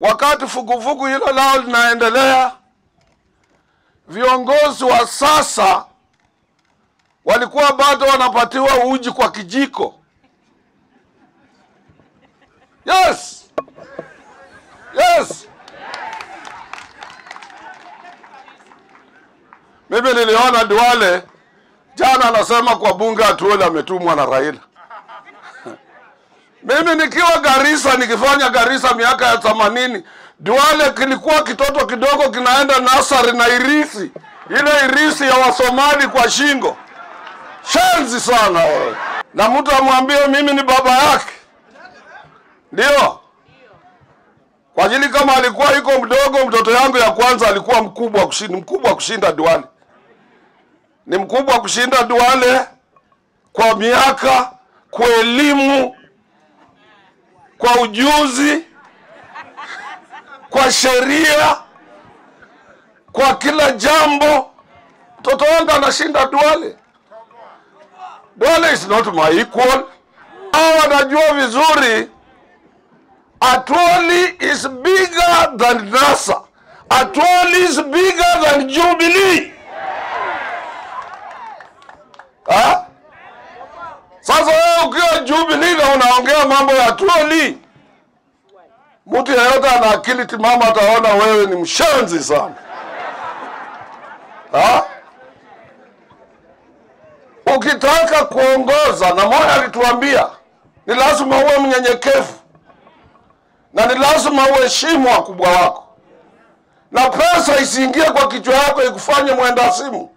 Wakati fugufugu hilo lao linaendelea, viongozi wa sasa walikuwa bado wanapatiwa uji kwa kijiko. Yes, yes. Mimi niliona Duale jana anasema kwa bunge Atuoli ametumwa na Raila. Mimi nikiwa Garissa nikifanya Garissa miaka ya themanini, Duale kilikuwa kitoto kidogo kinaenda nasari na irisi, ile irisi ya Wasomali kwa shingo. Shenzi sana wewe. Na mtu amwambie mimi ni baba yake, ndio kwa ajili kama alikuwa iko mdogo, mtoto yangu ya kwanza alikuwa mkubwa kushinda, mkubwa kushinda Duale, ni mkubwa kushinda Duale kwa miaka, kwa elimu, kwa ujuzi, kwa sheria, kwa kila jambo. Mtoto wangu anashinda Duale. Duale is not my equal. Hao wanajua vizuri Atwoli is bigger than NASA. Atwoli is bigger than Jubilee. Ha? Sasa wewe ukiwa Jubilee na mambo ya troli. mtu yeyote ana akili timamu ataona wewe ni mshenzi sana. Ha? Ukitaka kuongoza, na Moya alituambia ni lazima uwe mnyenyekevu na ni lazima uheshimu wakubwa wako, na pesa isiingie kwa kichwa yako ikufanye mwenda simu.